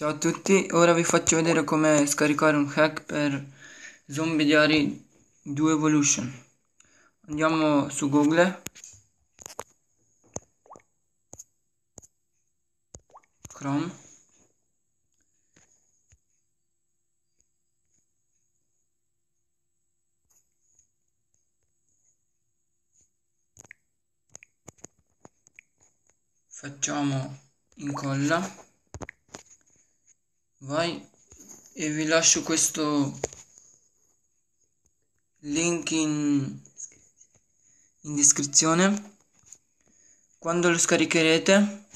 Ciao a tutti, ora vi faccio vedere come scaricare un hack per Zombie Diary 2 Evolution. Andiamo su Google. Chrome. Facciamo incolla vai e vi lascio questo link in, in descrizione. Quando lo scaricherete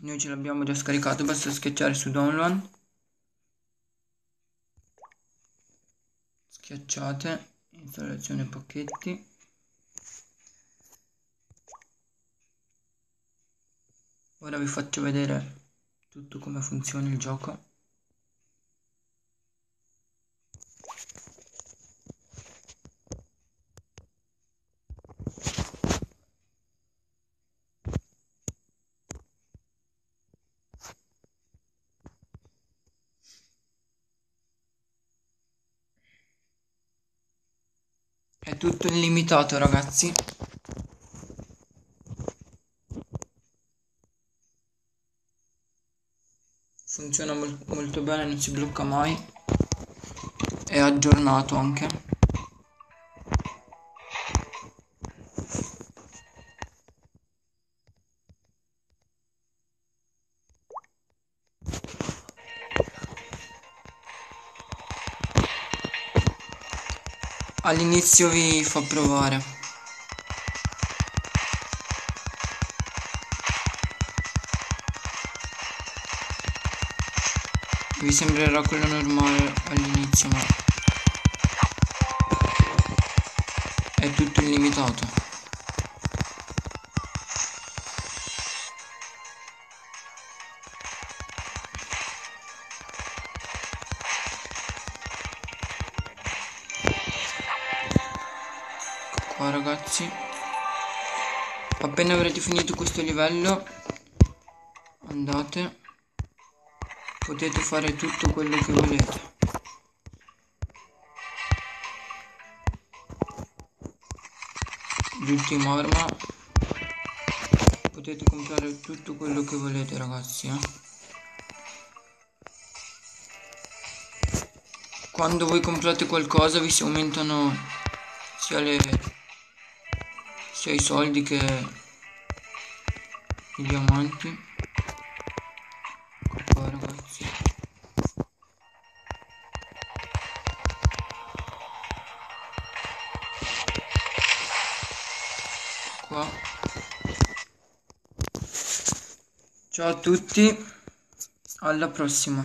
noi ce l'abbiamo già scaricato basta schiacciare su download. Schiacciate installazione pacchetti. Ora vi faccio vedere tutto come funziona il gioco? È tutto illimitato ragazzi funziona mol molto bene non si blocca mai. È aggiornato anche. All'inizio vi fa provare vi sembrerà quello normale all'inizio ma è tutto illimitato qua ragazzi. Appena avrete finito questo livello andate potete fare tutto quello che volete. L'ultima arma. Potete comprare tutto quello che volete ragazzi eh? quando voi comprate qualcosa vi si aumentano sia le sia i soldi che i diamanti qua. Ciao a tutti alla prossima